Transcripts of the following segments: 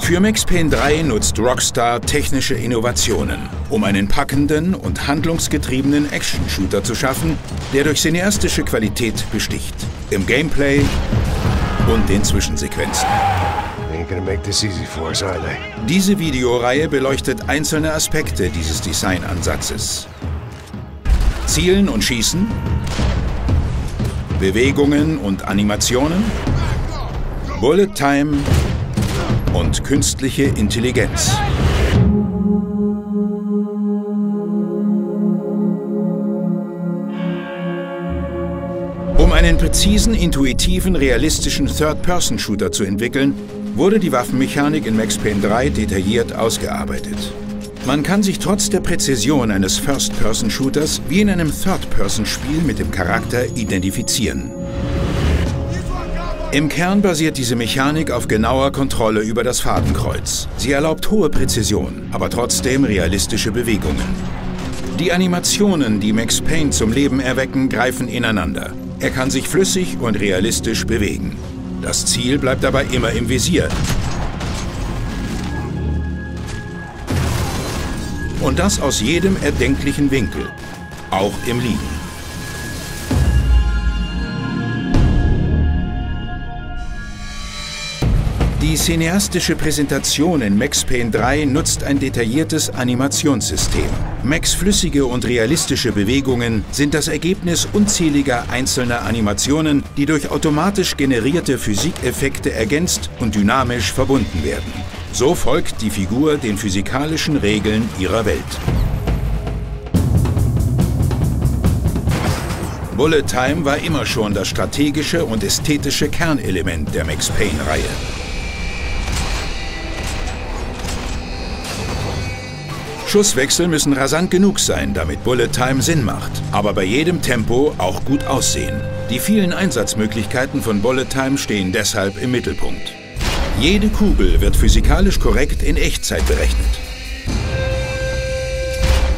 Für Max Payne 3 nutzt Rockstar technische Innovationen, um einen packenden und handlungsgetriebenen Action-Shooter zu schaffen, der durch cineastische Qualität besticht. Im Gameplay und den Zwischensequenzen. Diese Videoreihe beleuchtet einzelne Aspekte dieses Designansatzes. Zielen und Schießen, Bewegungen und Animationen, Bullet Time und künstliche Intelligenz. Um einen präzisen, intuitiven, realistischen Third-Person-Shooter zu entwickeln, wurde die Waffenmechanik in Max Payne 3 detailliert ausgearbeitet. Man kann sich trotz der Präzision eines First-Person-Shooters wie in einem Third-Person-Spiel mit dem Charakter identifizieren. Im Kern basiert diese Mechanik auf genauer Kontrolle über das Fadenkreuz. Sie erlaubt hohe Präzision, aber trotzdem realistische Bewegungen. Die Animationen, die Max Payne zum Leben erwecken, greifen ineinander. Er kann sich flüssig und realistisch bewegen. Das Ziel bleibt dabei immer im Visier. Und das aus jedem erdenklichen Winkel, auch im Liegen. Die cineastische Präsentation in Max Payne 3 nutzt ein detailliertes Animationssystem. Max flüssige und realistische Bewegungen sind das Ergebnis unzähliger einzelner Animationen, die durch automatisch generierte Physikeffekte ergänzt und dynamisch verbunden werden. So folgt die Figur den physikalischen Regeln ihrer Welt. Bullet Time war immer schon das strategische und ästhetische Kernelement der Max Payne-Reihe. Schusswechsel müssen rasant genug sein, damit Bullet Time Sinn macht, aber bei jedem Tempo auch gut aussehen. Die vielen Einsatzmöglichkeiten von Bullet Time stehen deshalb im Mittelpunkt. Jede Kugel wird physikalisch korrekt in Echtzeit berechnet.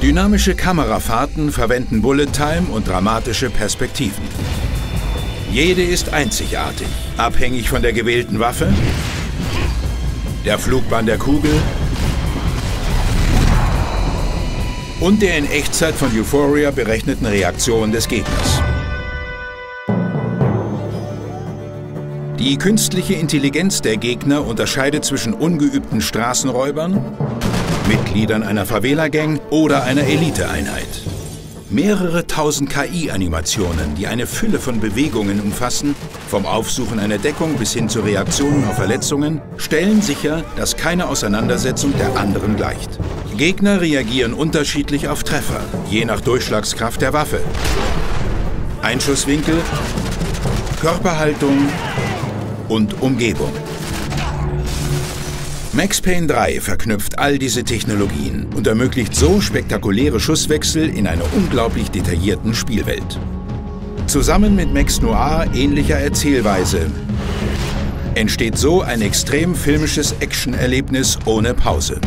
Dynamische Kamerafahrten verwenden Bullet Time und dramatische Perspektiven. Jede ist einzigartig, abhängig von der gewählten Waffe, der Flugbahn der Kugel und der in Echtzeit von Euphoria berechneten Reaktion des Gegners. Die künstliche Intelligenz der Gegner unterscheidet zwischen ungeübten Straßenräubern, Mitgliedern einer Favela-Gang oder einer Eliteeinheit. Mehrere tausend KI-Animationen, die eine Fülle von Bewegungen umfassen, vom Aufsuchen einer Deckung bis hin zu Reaktionen auf Verletzungen, stellen sicher, dass keine Auseinandersetzung der anderen gleicht. Gegner reagieren unterschiedlich auf Treffer, je nach Durchschlagskraft der Waffe. Einschusswinkel, Körperhaltung und Umgebung. Max Payne 3 verknüpft all diese Technologien und ermöglicht so spektakuläre Schusswechsel in einer unglaublich detaillierten Spielwelt. Zusammen mit Max Noir ähnlicher Erzählweise entsteht so ein extrem filmisches Actionerlebnis ohne Pause.